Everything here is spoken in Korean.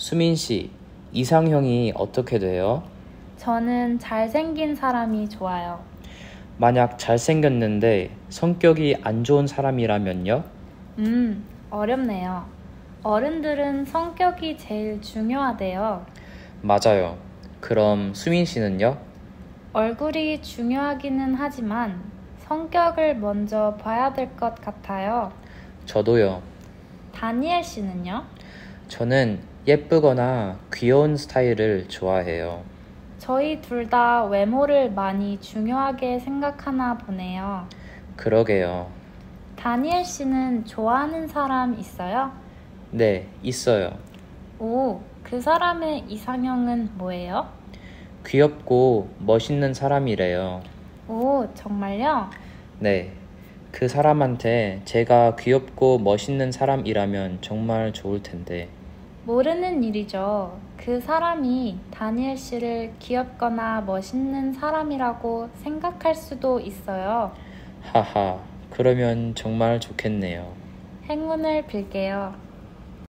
수민 씨, 이상형이 어떻게 돼요? 저는 잘생긴 사람이 좋아요. 만약 잘생겼는데 성격이 안 좋은 사람이라면요? 음, 어렵네요. 어른들은 성격이 제일 중요하대요. 맞아요. 그럼 수민 씨는요? 얼굴이 중요하기는 하지만 성격을 먼저 봐야 될 것 같아요. 저도요. 다니엘 씨는요? 저는 예쁘거나 귀여운 스타일을 좋아해요. 저희 둘 다 외모를 많이 중요하게 생각하나 보네요. 그러게요. 다니엘 씨는 좋아하는 사람 있어요? 네, 있어요. 오, 그 사람의 이상형은 뭐예요? 귀엽고 멋있는 사람이래요. 오, 정말요? 네. 그 사람한테 제가 귀엽고 멋있는 사람이라면 정말 좋을 텐데. 모르는 일이죠. 그 사람이 다니엘 씨를 귀엽거나 멋있는 사람이라고 생각할 수도 있어요. 하하, 그러면 정말 좋겠네요. 행운을 빌게요.